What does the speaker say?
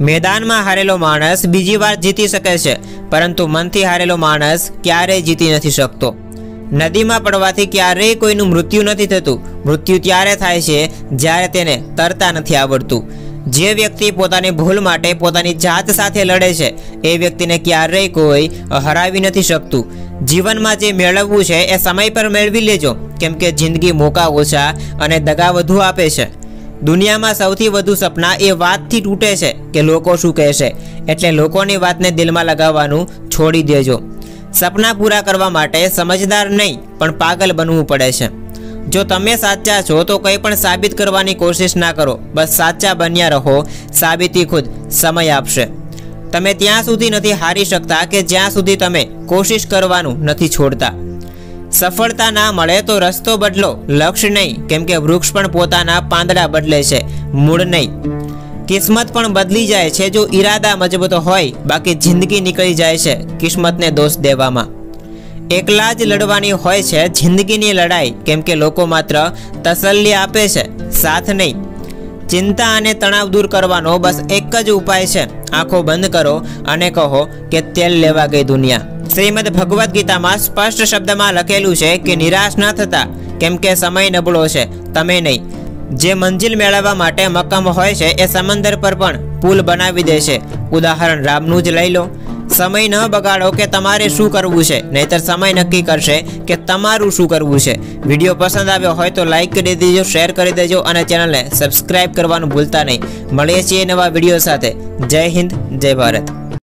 મેદાનમાં હારેલો માણસ બીજી વાર જીતી શકે છે, પરંતુ મનથી હારેલો માણસ ક્યારેય જીતી નથી શકતો. નદીમાં પડવાથી ક્યારેય કોઈનું મૃત્યુ નથી થતું. મૃત્યુ ત્યારે થાય છે જ્યારે તેને તરતા નથી આવડતું. જે વ્યક્તિ પોતાની ભૂલ માટે પોતાની જાત સાથે લડે છે, એ વ્યક્તિને ક્યારેય કોઈ હરાવી નથી શકતું. જીવનમાં જે મેળવવું છે, એ સમય પર મેળવી લેજો. કેમ કે જિંદગી મોકા ઓછા અને દગા વધુ આપે છે. દુનિયામાં સૌથી વધુ સપના એ વાતથી તૂટે છે કે લોકો શું કહેશે એટલે લોકોની વાતને દિલમાં લગાવવાનું છોડી દેજો. સપના પૂરા કરવા માટે સમજદાર નહીં, પણ પાગલ બનવું પડે છે. જો તમે સાચા છો, તો કંઈ પણ સાબિત કરવાની કોશિશ ના કરો. બસ સાચા બન્યા રહો, સાબિતી ખુદ સમય આપશે. તમે ત્યાં સુધી નથી હારી શકતા કે જ્યાં સુધી તમે કોશિશ કરવાનું નથી છોડતા. સફળતા ના મળે તો રસ્તો બદલો, લક્ષ્ય નહીં. કેમ કે વૃક્ષ પણ પોતાના પાંદડા બદલે છે, મૂળ નહીં. કિસ્મત પણ બદલી જાય છે, જો ઈરાદા મજબૂત હોય, બાકી જિંદગી નીકળી જાય છે, કિસ્મતને દોષ દેવામાં. એકલા જ લડવાની હોય છે, જિંદગીની લડાઈ. કેમ કે લોકો માત્ર તસલ્લી આપે છે, સાથ નહીં. ચિંતા અને તણાવ દૂર કરવાનો બસ એક જ ઉપાય છે. આંખો બંધ કરો અને કહો કે તેલ લેવા ગઈ દુનિયા. શ્રીમદ ભગવદ્ ગીતામાં સ્પષ્ટ શબ્દમાં લખેલું છે કે નિરાશ ન થતા, કેમ કે સમય નબળો છે, તમે નહીં. જે મંજિલ મેળવવા માટે મક્કમ હોય છે, એ સમંદર પર પણ પુલ બનાવી દે છે. ઉદાહરણ રામનું જ લઈ લો. સમય ન બગાડો કે તમારે શું કરવું છે, નહીતર સમય નક્કી કરશે કે તમારું શું કરવું છે. વીડિયો પસંદ આવ્યો હોય તો લાઈક કરી દેજો, શેર કરી દેજો અને ચેનલને સબસ્ક્રાઇબ કરવાનું ભૂલતા નહીં. મળીએ છીએ નવા વીડિયો સાથે. જય હિન્દ, જય ભારત.